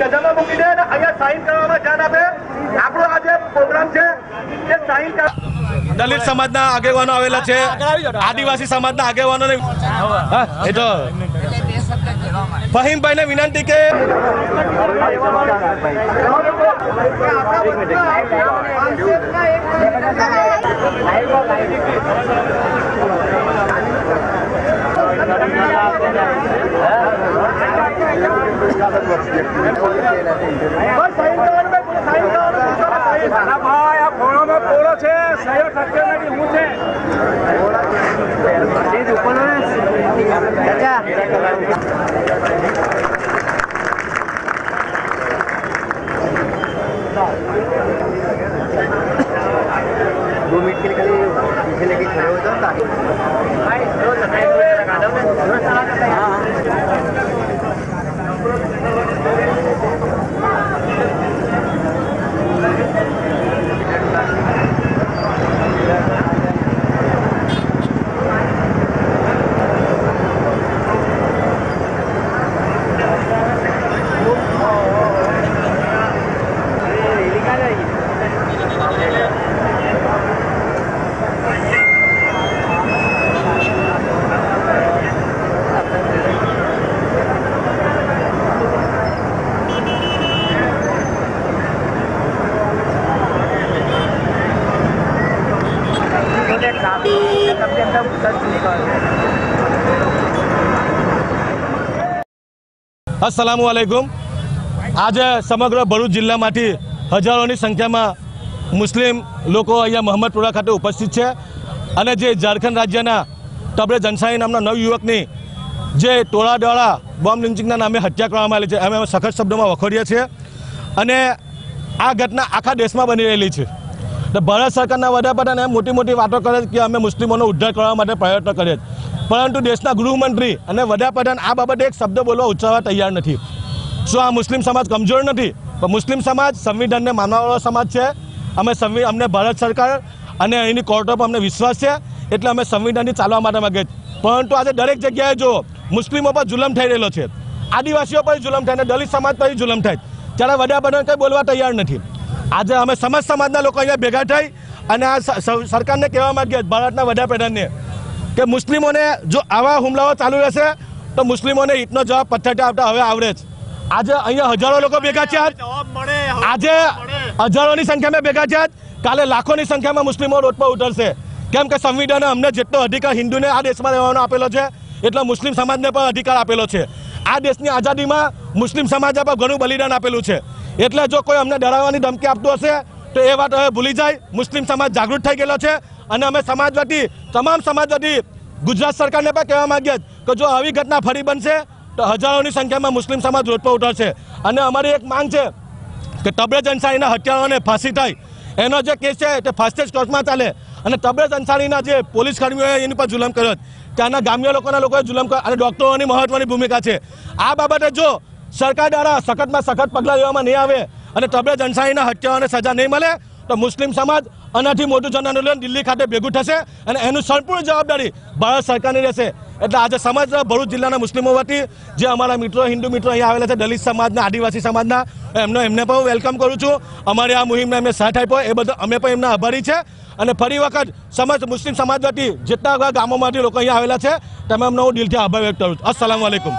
કે મૂકી દે ને અહીંયા સાઈન કરવામાં ધ્યાન આપે આપણો આ જે પ્રોગ્રામ છે તે સાઈન કરવા દલિત સમાજના આગેવાનો આવેલા છે આદિવાસી સમાજના આગેવાનોને એ તો ફહીમભાઈને વિનંતી કે એક ભાઈ આ ફોણોમાં પોળો છે સહયોગ સત્યમેથી હું છે दो मिनट के लिए खाली पीछे लेके खड़े हो जाओ ताकि અસલામુ અલૈકુમ આજે સમગ્ર ભરૂચ જિલ્લામાંથી હજારોની સંખ્યામાં મુસ્લિમ લોકો અહીંયા મોહમ્મદપુરા ખાતે ઉપસ્થિત છે અને જે ઝારખંડ રાજ્યના તબરે જનસાઈ નામના નવ યુવકની જે ટોળા દ્વારા બોમ્બ લિન્ચિંગના નામે હત્યા કરવામાં આવેલી છે, અમે સખત શબ્દોમાં વખોડીએ છીએ અને આ ઘટના આખા દેશમાં બની રહેલી છે. તો ભારત સરકારના વડાપ્રધાન એમ મોટી મોટી વાતો કરે કે અમે મુસ્લિમોનો ઉદ્ધાર કરવા માટે પ્રયત્ન કરીએ પરંતુ દેશના ગૃહમંત્રી અને વડાપ્રધાન આ બાબતે એક શબ્દ બોલવા ઉચ્ચારવા તૈયાર નથી. શું આ મુસ્લિમ સમાજ કમજોર નથી? પણ મુસ્લિમ સમાજ સંવિધાનને માનવાવાળો સમાજ છે. અમે સંવિ, અમને ભારત સરકાર અને અહીંની કોર્ટો પર અમને વિશ્વાસ છે. એટલે અમે સંવિધાનથી ચાલવા માટે માગે પરંતુ આજે દરેક જગ્યાએ જો મુસ્લિમો પર જુલમ થઈ રહેલો છે. આદિવાસીઓ પર જુલમ થાય અને દલિત સમાજ પર જુલમ થાય. ત્યારે વડાપ્રધાન કંઈ બોલવા તૈયાર નથી. આજે અમે સમાજ સમાજના લોકો અહીંયા ભેગા થઈ અને આ સરકારને કહેવા માગીએ ભારતના વડાપ્રધાનને કે મુસ્લિમોને જો આવા હુમલાઓ ચાલુ રહેશે તો મુસ્લિમોને ઈટનો જવાબ પથ્થરટા આવતા હવે આવડે જ. આજે અહીંયા હજારો લોકો ભેગા છે આજે હજારોની સંખ્યામાં ભેગા છે કાલે લાખોની સંખ્યામાં મુસ્લિમો રોડ પર ઉતરશે. કેમ કે સંવિધાને અમને જેટલો અધિકાર હિન્દુને આ દેશમાં રહેવાનો આપેલો છે એટલો મુસ્લિમ સમાજને પણ અધિકાર આપેલો છે. આ દેશની આઝાદીમાં મુસ્લિમ સમાજે પણ ઘણું બલિદાન આપેલું છે. એટલે જો કોઈ અમને ડરાવવાની ધમકી આપતું હશે, તો એ વાત હવે ભૂલી જાય. મુસ્લિમ સમાજ જાગૃત થઈ ગયેલો છે અને અમે સમાજ તમામ સમાજ ગુજરાત સરકારને પણ કહેવા માંગીએ કે જો આવી ઘટના ફરી બનશે, તો હજારોની સંખ્યામાં મુસ્લિમ સમાજ રોડ પર ઉતરશે. અને અમારી એક માંગ છે કે તબરેજ અંસારીના હત્યાઓને ફાંસી થાય. એનો જે કેસ છે, તે ફાસ્ટેસ્ટ કોર્ટમાં ચાલે. અને તબરેજ અંસારીના જે પોલીસ કર્મીઓએ એની પર જુલમ કર્યો ત્યાંના ગામ્ય લોકોના લોકોએ જુલમ કર્યો અને ડૉક્ટરોની મહત્વની ભૂમિકા છે. આ બાબતે જો સરકાર દ્વારા સખતમાં સખત પગલાં લેવામાં નહીં આવે અને તબે જનસાહીના હત્યાઓને સજા નહીં મળે, તો મુસ્લિમ સમાજ આનાથી મોટું જન દિલ્હી ખાતે ભેગું થશે અને એનું સંપૂર્ણ જવાબદારી ભારત સરકારની રહેશે. એટલે આજે સમગ્ર ભરૂચ જિલ્લાના મુસ્લિમો વતી જે અમારા મિત્રો, હિન્દુ મિત્રો અહીંયા આવેલા છે, દલિત સમાજના, આદિવાસી સમાજના, એમનો, એમને પણ હું વેલકમ કરું છું. અમારી આ મુહિમને એમને સાથ આપ્યો, એ બધો અમે પણ એમના આભારી છે. અને ફરી વખત સમાજ મુસ્લિમ સમાજ વતી જેટલા ગામોમાંથી લોકો અહીંયા આવેલા છે, તમે એમનો હું દિલથી આભાર વ્યક્ત કરું છું. અસલામ વાલેકુમ